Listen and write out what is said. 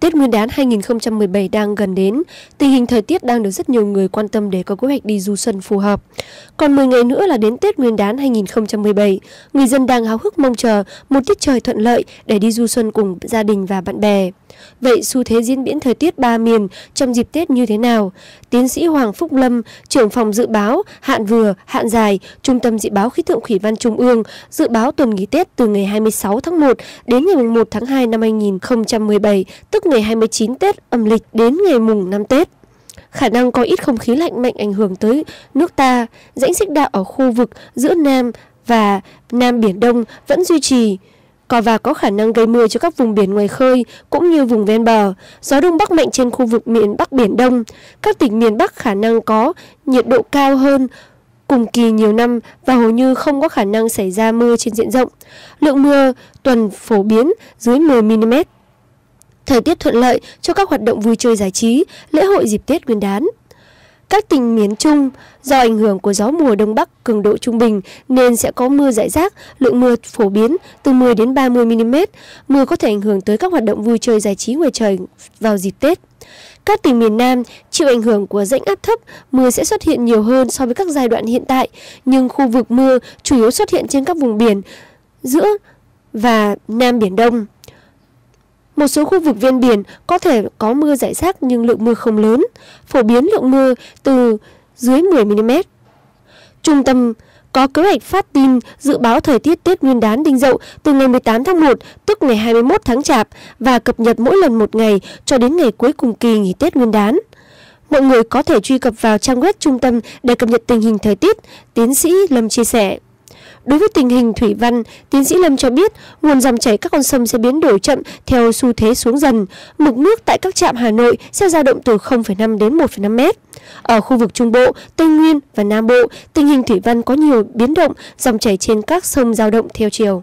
Tết Nguyên đán 2017 đang gần đến, tình hình thời tiết đang được rất nhiều người quan tâm để có kế hoạch đi du xuân phù hợp. Còn 10 ngày nữa là đến Tết Nguyên đán 2017, người dân đang háo hức mong chờ một tiết trời thuận lợi để đi du xuân cùng gia đình và bạn bè. Vậy xu thế diễn biến thời tiết ba miền trong dịp Tết như thế nào? Tiến sĩ Hoàng Phúc Lâm, trưởng phòng dự báo hạn vừa, hạn dài, Trung tâm Dự báo Khí tượng Thủy văn Trung ương, dự báo tuần nghỉ Tết từ ngày 26 tháng 1 đến ngày 1 tháng 2 năm 2017, tức ngày 29 Tết âm lịch đến ngày mùng 5 Tết. Khả năng có ít không khí lạnh mạnh ảnh hưởng tới nước ta, rãnh xích đạo ở khu vực giữa Nam và Nam Biển Đông vẫn duy trì cò và có khả năng gây mưa cho các vùng biển ngoài khơi cũng như vùng ven bờ. Gió đông bắc mạnh trên khu vực miền Bắc Biển Đông. Các tỉnh miền Bắc khả năng có nhiệt độ cao hơn cùng kỳ nhiều năm và hầu như không có khả năng xảy ra mưa trên diện rộng. Lượng mưa tuần phổ biến dưới 10 mm. Thời tiết thuận lợi cho các hoạt động vui chơi giải trí, lễ hội dịp Tết Nguyên đán. Các tỉnh miền Trung do ảnh hưởng của gió mùa đông bắc cường độ trung bình nên sẽ có mưa rải rác, lượng mưa phổ biến từ 10 đến 30 mm. Mưa có thể ảnh hưởng tới các hoạt động vui chơi giải trí ngoài trời vào dịp Tết. Các tỉnh miền Nam chịu ảnh hưởng của rãnh áp thấp, mưa sẽ xuất hiện nhiều hơn so với các giai đoạn hiện tại, nhưng khu vực mưa chủ yếu xuất hiện trên các vùng biển giữa và Nam Biển Đông. Một số khu vực ven biển có thể có mưa rải rác nhưng lượng mưa không lớn, phổ biến lượng mưa từ dưới 10 mm. Trung tâm có kế hoạch phát tin dự báo thời tiết Tết Nguyên đán Đinh Dậu từ ngày 18 tháng 1, tức ngày 21 tháng Chạp và cập nhật mỗi lần một ngày cho đến ngày cuối cùng kỳ nghỉ Tết Nguyên đán. Mọi người có thể truy cập vào trang web trung tâm để cập nhật tình hình thời tiết, tiến sĩ Lâm chia sẻ. Đối với tình hình thủy văn, tiến sĩ Lâm cho biết nguồn dòng chảy các con sông sẽ biến đổi chậm theo xu thế xuống dần. Mực nước tại các trạm Hà Nội sẽ dao động từ 0,5 đến 1,5 mét. Ở khu vực Trung Bộ, Tây Nguyên và Nam Bộ, tình hình thủy văn có nhiều biến động, dòng chảy trên các sông dao động theo chiều.